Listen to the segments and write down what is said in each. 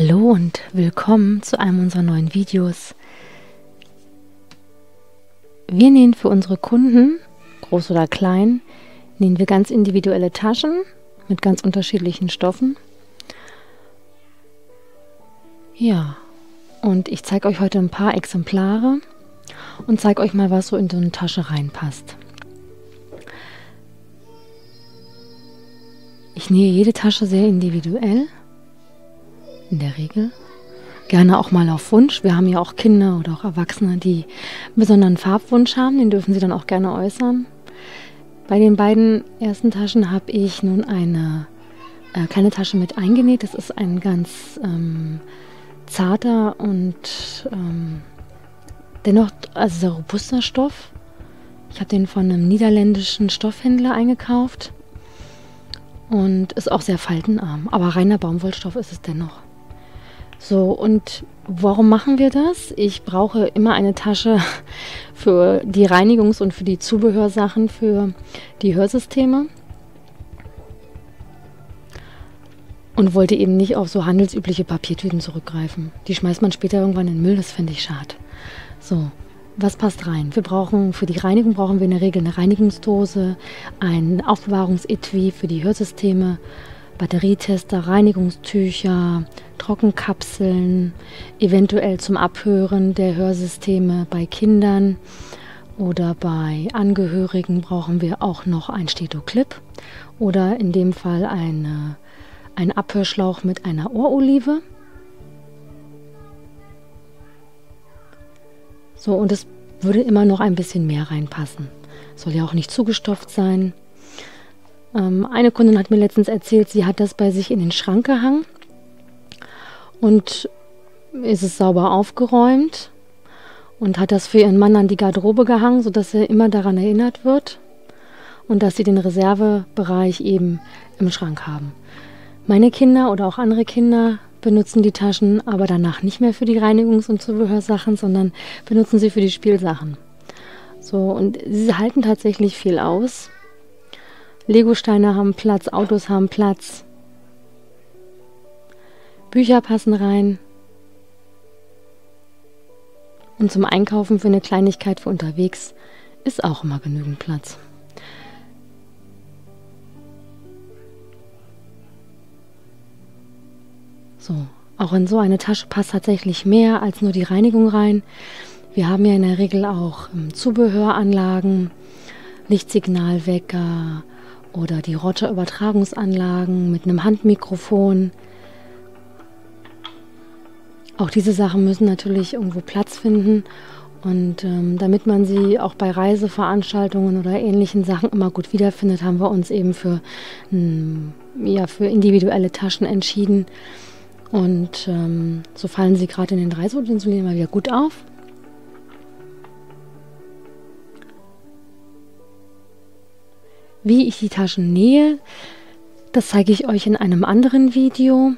Hallo und willkommen zu einem unserer neuen Videos. Wir nähen für unsere Kunden, groß oder klein, nähen wir ganz individuelle Taschen mit ganz unterschiedlichen Stoffen. Ja, und ich zeige euch heute ein paar Exemplare und zeige euch mal, was so in so eine Tasche reinpasst. Ich nähe jede Tasche sehr individuell in der Regel. Gerne auch mal auf Wunsch. Wir haben ja auch Kinder oder auch Erwachsene, die einen besonderen Farbwunsch haben. Den dürfen sie dann auch gerne äußern. Bei den beiden ersten Taschen habe ich nun eine äh, kleine Tasche mit eingenäht. Das ist ein ganz ähm, zarter und ähm, dennoch also sehr robuster Stoff. Ich habe den von einem niederländischen Stoffhändler eingekauft und ist auch sehr faltenarm. Aber reiner Baumwollstoff ist es dennoch. So, und warum machen wir das? Ich brauche immer eine Tasche für die Reinigungs- und für die Zubehörsachen für die Hörsysteme. Und wollte eben nicht auf so handelsübliche Papiertüten zurückgreifen. Die schmeißt man später irgendwann in den Müll, das fände ich schade. So, was passt rein? Wir brauchen für die Reinigung brauchen wir in der Regel eine Reinigungsdose, ein Aufbewahrungsetui für die Hörsysteme, Batterietester, Reinigungstücher, Trockenkapseln, eventuell zum Abhören der Hörsysteme bei Kindern oder bei Angehörigen brauchen wir auch noch ein Stetoclip oder in dem Fall eine, ein Abhörschlauch mit einer Ohrolive. So, und es würde immer noch ein bisschen mehr reinpassen. Soll ja auch nicht zugestopft sein. Ähm, eine Kundin hat mir letztens erzählt, sie hat das bei sich in den Schrank gehangen und ist es sauber aufgeräumt und hat das für ihren Mann an die Garderobe gehangen, sodass er immer daran erinnert wird und dass sie den Reservebereich eben im Schrank haben. Meine Kinder oder auch andere Kinder benutzen die Taschen aber danach nicht mehr für die Reinigungs- und Zubehörsachen, sondern benutzen sie für die Spielsachen. So, und sie halten tatsächlich viel aus. Legosteine haben Platz, Autos haben Platz. Bücher passen rein. Und zum Einkaufen für eine Kleinigkeit für unterwegs ist auch immer genügend Platz. So, auch in so eine Tasche passt tatsächlich mehr als nur die Reinigung rein. Wir haben ja in der Regel auch ähm, Zubehöranlagen, Lichtsignalwecker, oder die Roger-Übertragungsanlagen mit einem Handmikrofon. Auch diese Sachen müssen natürlich irgendwo Platz finden. Und ähm, damit man sie auch bei Reiseveranstaltungen oder ähnlichen Sachen immer gut wiederfindet, haben wir uns eben für, ähm, ja, für individuelle Taschen entschieden. Und ähm, so fallen sie gerade in den Reiseutensilien immer wieder gut auf. Wie ich die Taschen nähe, das zeige ich euch in einem anderen Video.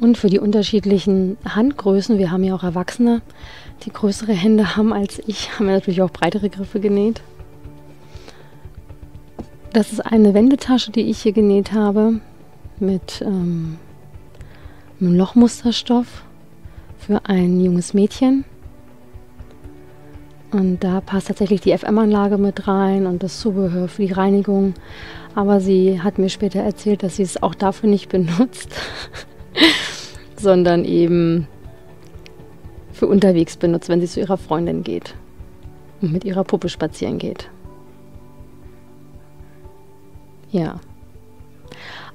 Und für die unterschiedlichen Handgrößen, wir haben ja auch Erwachsene, die größere Hände haben als ich, haben wir natürlich auch breitere Griffe genäht. Das ist eine Wendetasche, die ich hier genäht habe mit ähm, einem Lochmusterstoff für ein junges Mädchen. Und da passt tatsächlich die FM-Anlage mit rein und das Zubehör für die Reinigung. Aber sie hat mir später erzählt, dass sie es auch dafür nicht benutzt, sondern eben für unterwegs benutzt, wenn sie zu ihrer Freundin geht und mit ihrer Puppe spazieren geht. Ja.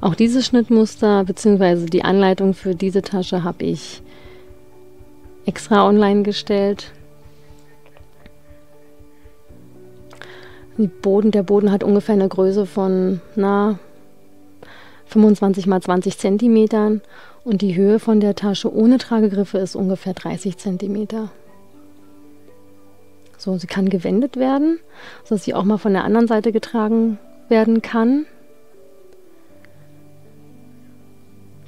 Auch dieses Schnittmuster bzw. die Anleitung für diese Tasche habe ich extra online gestellt. Boden, der Boden hat ungefähr eine Größe von na, 25 mal 20 Zentimetern und die Höhe von der Tasche ohne Tragegriffe ist ungefähr 30 Zentimeter. So, sie kann gewendet werden, sodass sie auch mal von der anderen Seite getragen werden kann.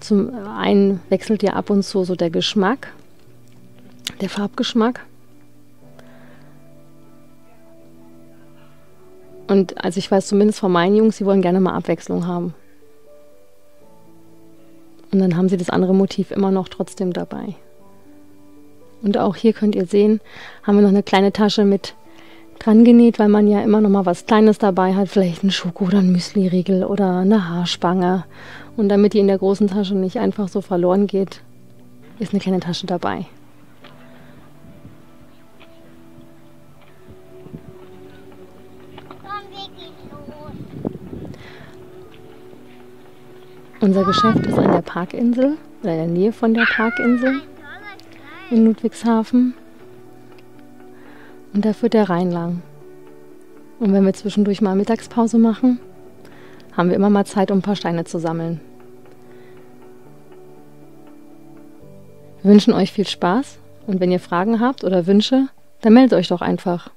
Zum einen wechselt ja ab und zu so der Geschmack, der Farbgeschmack. Und also ich weiß zumindest von meinen Jungs, sie wollen gerne mal Abwechslung haben. Und dann haben sie das andere Motiv immer noch trotzdem dabei. Und auch hier könnt ihr sehen, haben wir noch eine kleine Tasche mit dran genäht, weil man ja immer noch mal was Kleines dabei hat, vielleicht ein Schoko oder ein Müsli-Riegel oder eine Haarspange. Und damit die in der großen Tasche nicht einfach so verloren geht, ist eine kleine Tasche dabei. Unser Geschäft ist an der Parkinsel oder in der Nähe von der Parkinsel in Ludwigshafen. Und da führt der Rhein lang. Und wenn wir zwischendurch mal Mittagspause machen, haben wir immer mal Zeit, um ein paar Steine zu sammeln. Wir wünschen euch viel Spaß und wenn ihr Fragen habt oder Wünsche, dann meldet euch doch einfach.